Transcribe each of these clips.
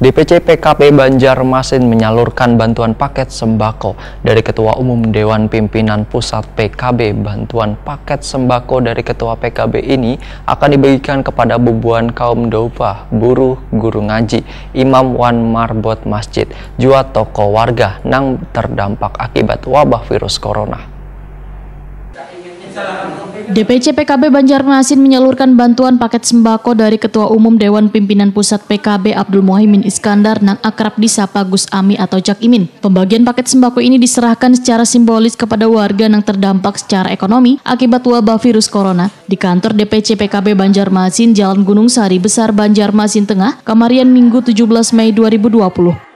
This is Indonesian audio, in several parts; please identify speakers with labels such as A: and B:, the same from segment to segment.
A: DPC PKP Banjarmasin menyalurkan bantuan paket sembako dari Ketua Umum Dewan Pimpinan Pusat PKB. Bantuan paket sembako dari Ketua PKB ini akan dibagikan kepada bubuan kaum dopa, buruh, guru ngaji, imam wan marbot masjid, juga toko warga yang terdampak akibat wabah virus corona.
B: DPC PKB Banjarmasin menyalurkan bantuan paket sembako dari Ketua Umum Dewan Pimpinan Pusat PKB Abdul Muhaimin Iskandar nang akrab disapa Gus Ami atau Cak Imin. Pembagian paket sembako ini diserahkan secara simbolis kepada warga yang terdampak secara ekonomi akibat wabah virus corona di kantor DPC PKB Banjarmasin Jalan Gunung Sari Besar Banjarmasin Tengah, Kamarian Minggu 17 Mei 2020.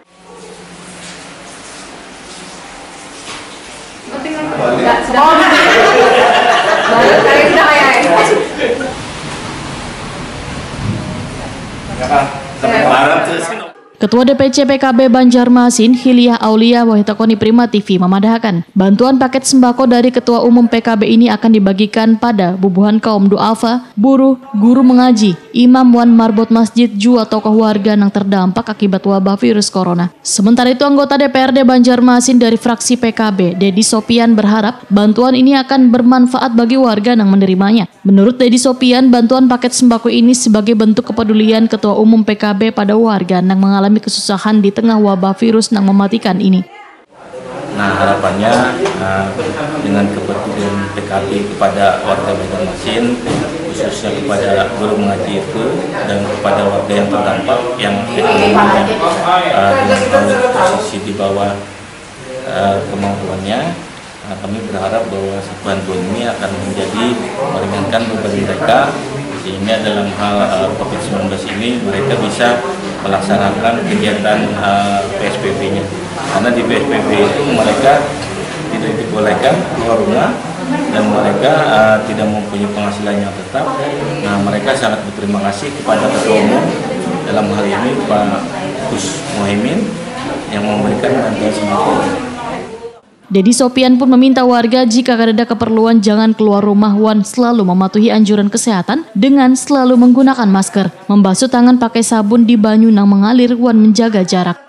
B: Barata. Barata. Ketua DPC PKB Banjarmasin, Hilia Aulia Wahitakoni Prima TV memadahkan, bantuan paket sembako dari Ketua Umum PKB ini akan dibagikan pada bubuhan kaum duafa, buruh, guru mengaji, imam wan marbot masjid, jua tokoh warga yang terdampak akibat wabah virus corona. Sementara itu anggota DPRD Banjarmasin dari fraksi PKB, Dedi Sopian berharap bantuan ini akan bermanfaat bagi warga yang menerimanya. Menurut Dedi Sopian, bantuan paket sembako ini sebagai bentuk kepedulian Ketua Umum PKB pada warga yang mengalami mengalami kesusahan di tengah wabah virus yang mematikan ini.
C: Nah harapannya uh, dengan kepedulian PKB kepada warga Banjarmasin khususnya kepada guru mengaji itu dan kepada warga yang terdampak yang ekonominya uh, dengan posisi di bawah uh, kemampuannya kami berharap bahwa bantuan ini akan menjadi meringankan beban mereka sehingga dalam hal uh, COVID-19 ini mereka bisa melaksanakan kegiatan uh, PSBB-nya. Karena di PSBB itu mereka tidak dibolehkan keluar rumah dan mereka uh, tidak mempunyai penghasilan yang tetap. Nah, mereka sangat berterima kasih kepada Ketua Umum dalam hal ini Pak Gus Mohaimin yang memberikan bantuan sembako
B: Dedi Sopian pun meminta warga jika ada keperluan jangan keluar rumah Wan selalu mematuhi anjuran kesehatan dengan selalu menggunakan masker, membasuh tangan pakai sabun di banyu yang mengalir Wan menjaga jarak.